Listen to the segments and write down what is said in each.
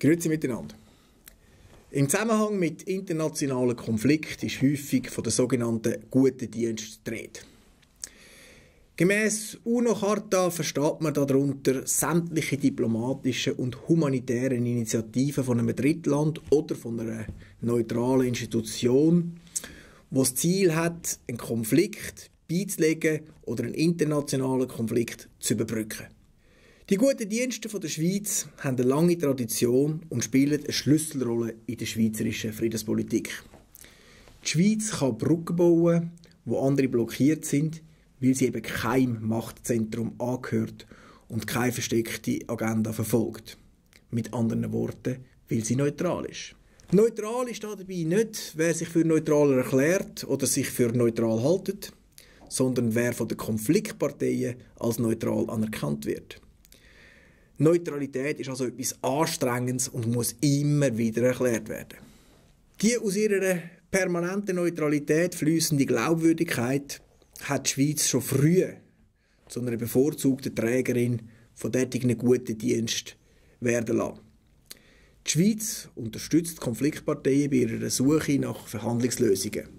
Grüezi miteinander. Im Zusammenhang mit internationalen Konflikten ist häufig von der sogenannten guten Dienst die Rede. Gemäss UNO-Charta versteht man darunter sämtliche diplomatischen und humanitären Initiativen von einem Drittland oder von einer neutralen Institution, wo das Ziel hat, einen Konflikt beizulegen oder einen internationalen Konflikt zu überbrücken. Die guten Dienste der Schweiz haben eine lange Tradition und spielen eine Schlüsselrolle in der schweizerischen Friedenspolitik. Die Schweiz kann Brücken bauen, wo andere blockiert sind, weil sie eben keinem Machtzentrum angehört und keine versteckte Agenda verfolgt. Mit anderen Worten, weil sie neutral ist. Neutral ist dabei nicht, wer sich für neutral erklärt oder sich für neutral haltet, sondern wer von den Konfliktparteien als neutral anerkannt wird. Neutralität ist also etwas Anstrengendes und muss immer wieder erklärt werden. Die aus ihrer permanenten Neutralität fließende Glaubwürdigkeit hat die Schweiz schon früh zu einer bevorzugten Trägerin von derartigen guten Diensten werden lassen. Die Schweiz unterstützt Konfliktparteien bei ihrer Suche nach Verhandlungslösungen.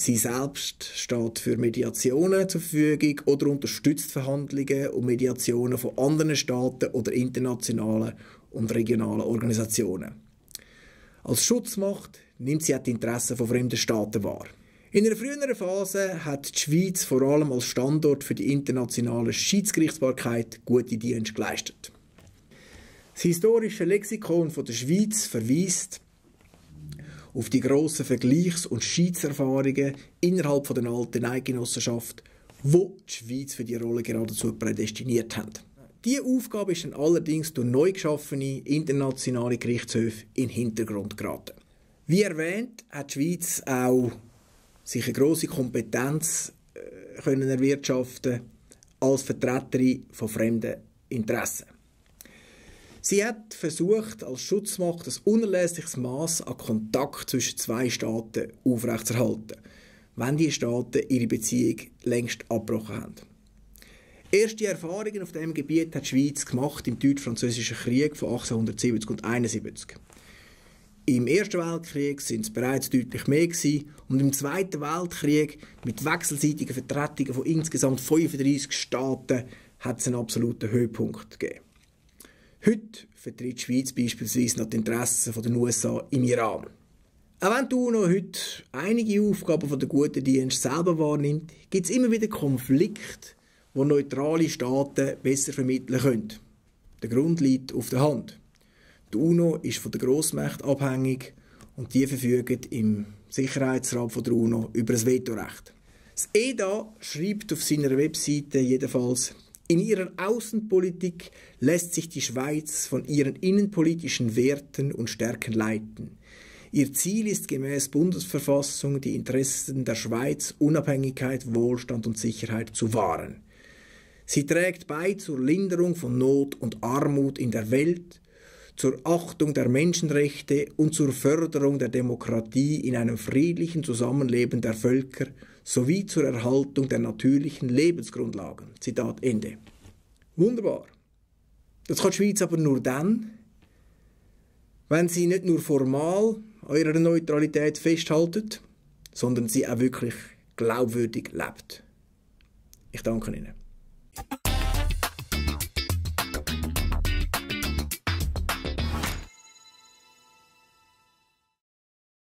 Sie selbst steht für Mediationen zur Verfügung oder unterstützt Verhandlungen und Mediationen von anderen Staaten oder internationalen und regionalen Organisationen. Als Schutzmacht nimmt sie auch die Interessen von fremden Staaten wahr. In einer früheren Phase hat die Schweiz vor allem als Standort für die internationale Schiedsgerichtsbarkeit gute Dienste geleistet. Das historische Lexikon der Schweiz verweist auf die grossen Vergleichs- und Schiedserfahrungen innerhalb der alten Eidgenossenschaft, wo die Schweiz für die Rolle geradezu prädestiniert hat. Diese Aufgabe ist dann allerdings durch neu geschaffene internationale Gerichtshöfe in den Hintergrund geraten. Wie erwähnt, hat die Schweiz auch sich eine grosse Kompetenz äh, können erwirtschaften als Vertreterin von fremden Interessen. Sie hat versucht, als Schutzmacht ein unerlässliches Maß an Kontakt zwischen zwei Staaten aufrechtzuerhalten, wenn die Staaten ihre Beziehung längst abgebrochen haben. Erste Erfahrungen auf diesem Gebiet hat die Schweiz gemacht im Deutsch-Französischen Krieg von 1870 und 1871. Im Ersten Weltkrieg sind es bereits deutlich mehr gewesen, und im Zweiten Weltkrieg mit wechselseitigen Vertretungen von insgesamt 35 Staaten hat es einen absoluten Höhepunkt gegeben. Heute vertritt die Schweiz beispielsweise noch die Interessen der USA im Iran. Auch wenn die UNO heute einige Aufgaben der guten Dienst selber wahrnimmt, gibt es immer wieder Konflikte, wo neutrale Staaten besser vermitteln können. Der Grund liegt auf der Hand. Die UNO ist von der Grossmacht abhängig und die verfügen im Sicherheitsrat der UNO über das Vetorecht. Das EDA schreibt auf seiner Webseite jedenfalls, in ihrer Außenpolitik lässt sich die Schweiz von ihren innenpolitischen Werten und Stärken leiten. Ihr Ziel ist gemäß Bundesverfassung, die Interessen der Schweiz, Unabhängigkeit, Wohlstand und Sicherheit zu wahren. Sie trägt bei zur Linderung von Not und Armut in der Welt, zur Achtung der Menschenrechte und zur Förderung der Demokratie in einem friedlichen Zusammenleben der Völker sowie zur Erhaltung der natürlichen Lebensgrundlagen. Zitat Ende. Wunderbar. Das kann die Schweiz aber nur dann, wenn sie nicht nur formal an ihrer Neutralität festhaltet, sondern sie auch wirklich glaubwürdig lebt. Ich danke Ihnen.